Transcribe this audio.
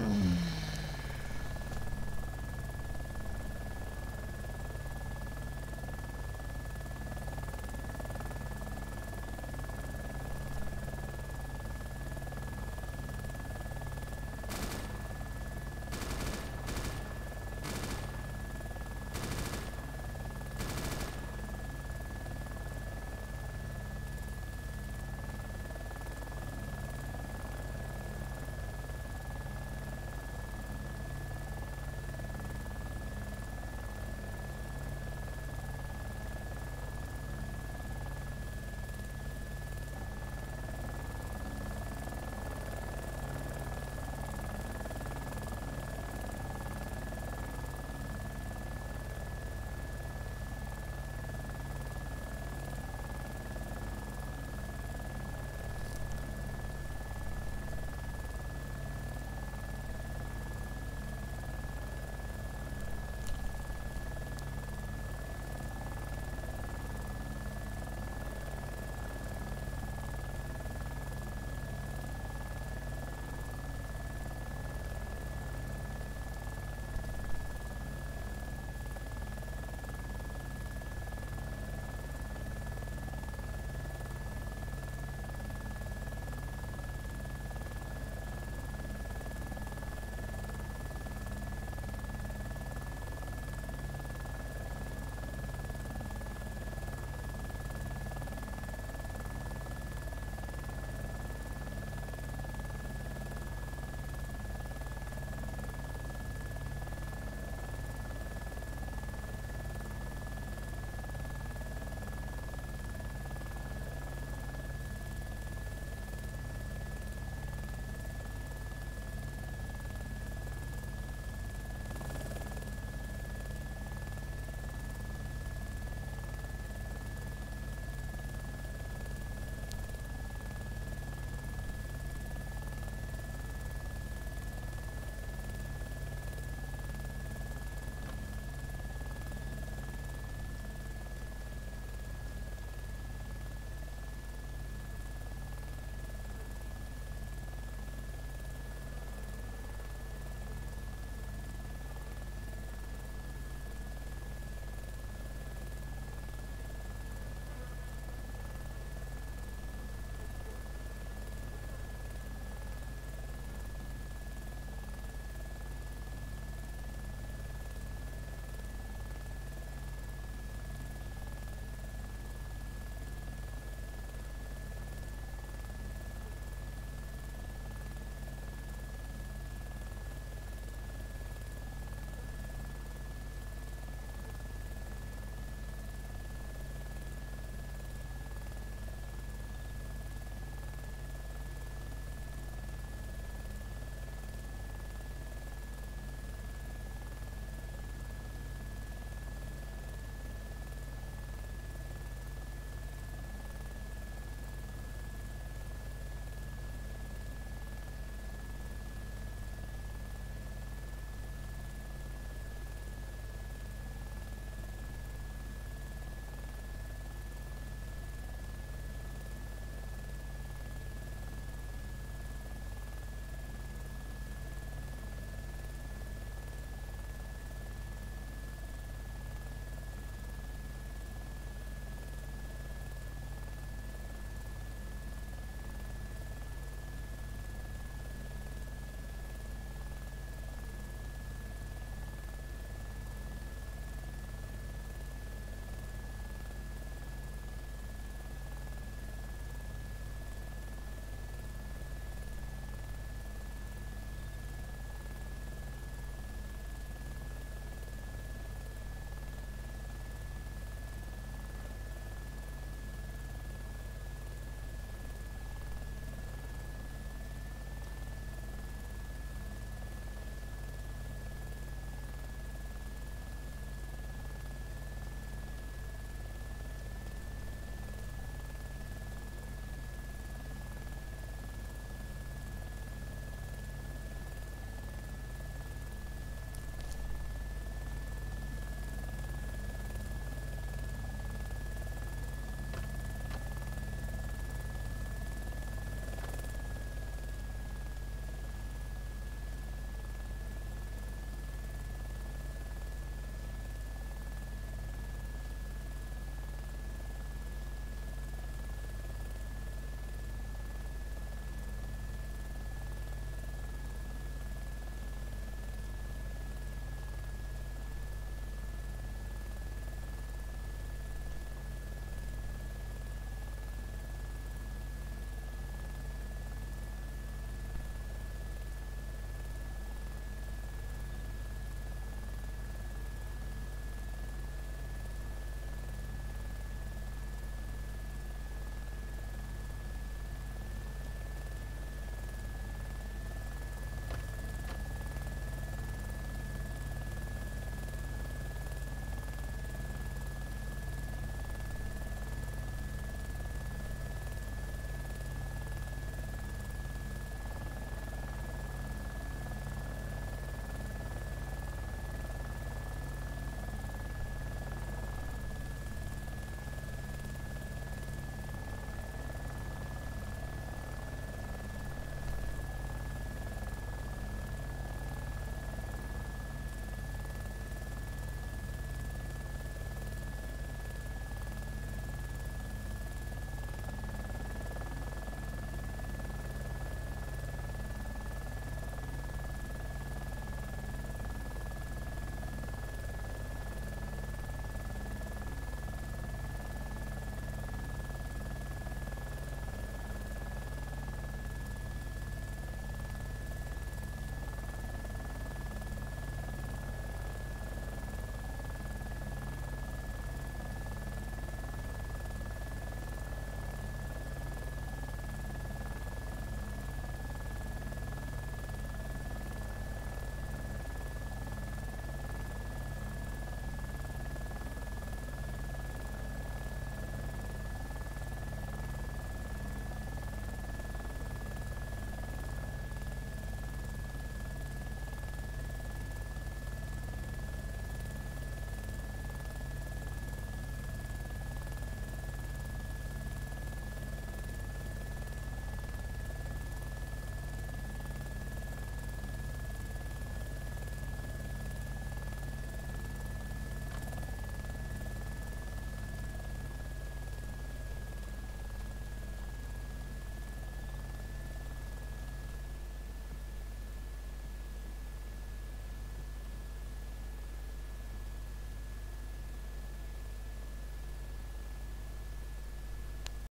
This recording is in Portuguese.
Hum.